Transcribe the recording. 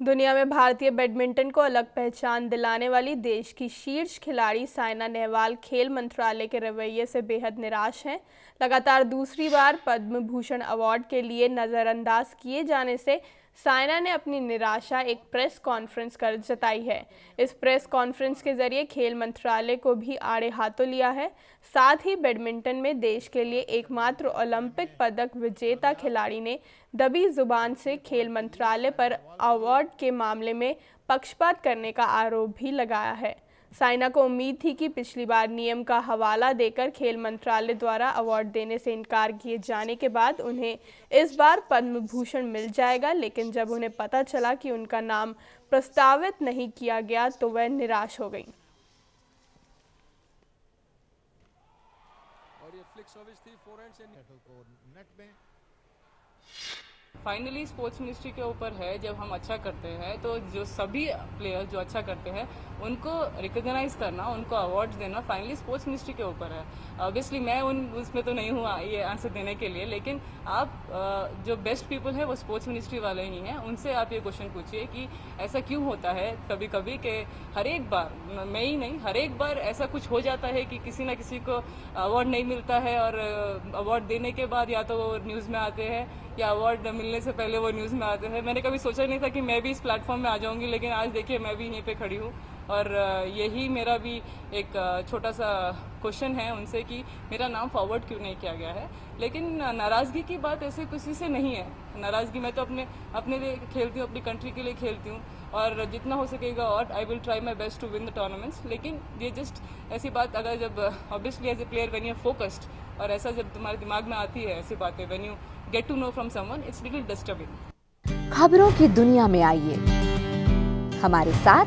दुनिया में भारतीय बैडमिंटन को अलग पहचान दिलाने वाली देश की शीर्ष खिलाड़ी साइना नेहवाल खेल मंत्रालय के रवैये से बेहद निराश हैं। लगातार दूसरी बार पद्म भूषण अवार्ड के लिए नज़रअंदाज किए जाने से साइना ने अपनी निराशा एक प्रेस कॉन्फ्रेंस कर जताई है। इस प्रेस कॉन्फ्रेंस के ज़रिए खेल मंत्रालय को भी आड़े हाथों लिया है। साथ ही बैडमिंटन में देश के लिए एकमात्र ओलंपिक पदक विजेता खिलाड़ी ने दबी ज़ुबान से खेल मंत्रालय पर अवार्ड के मामले में पक्षपात करने का आरोप भी लगाया है। साइना को उम्मीद थी कि पिछली बार नियम का हवाला देकर खेल मंत्रालय द्वारा अवार्ड देने से इनकार किए जाने के बाद उन्हें इस बार पद्म भूषण मिल जाएगा लेकिन जब उन्हें पता चला कि उनका नाम प्रस्तावित नहीं किया गया तो वह निराश हो गई। और ये फ्लिक सर्विस थी फोर से नेट में फाइनली स्पोर्ट्स मिनिस्ट्री के ऊपर है, जब हम अच्छा करते हैं तो जो सभी प्लेयर जो अच्छा करते हैं, उनको रिकोगनाइज करना, उनको अवार्ड देना फाइनली स्पोर्ट्स मिनिस्ट्री के ऊपर है। ऑब्वियसली मैं उन, उसमें तो नहीं हूँ ये आंसर देने के लिए, लेकिन आप जो बेस्ट पीपल है, वो स्पोर्ट्स मिनिस्ट्री वाले ही हैं। उनसे आप ये क्वेश्चन पूछिए कि ऐसा क्यों होता है कभी कभी कि हर एक बार, मैं ही नहीं, हर एक बार ऐसा कुछ हो जाता है कि किसी ना किसी को अवार्ड नहीं मिलता है और अवार्ड देने के बाद या तो न्यूज़ में आते हैं, या अवार्ड मिलने से पहले वो न्यूज़ में आते हैं मैंने कभी सोचा नहीं था कि मैं भी इस प्लेटफॉर्म में आ जाऊँगी, लेकिन आज देखिए मैं भी यहीं पे खड़ी हूँ। और यही मेरा भी एक छोटा सा क्वेश्चन है उनसे कि मेरा नाम फॉरवर्ड क्यों नहीं किया गया है? लेकिन नाराज़गी की बात ऐसे किसी से नहीं है। नाराज़गी मैं तो अपने अपने लिए खेलती हूँ, अपनी कंट्री के लिए खेलती हूँ। और जितना हो सकेगा और I will try my best to win the tournaments लेकिन ये जस्ट ऐसी बात, अगर जब obviously as a player when you focused और ऐसा जब तुम्हारे दिमाग में आती है ऐसी बातें when you get to know from someone it's little disturbing खबरों की दुनिया में आइए। हमारे साथ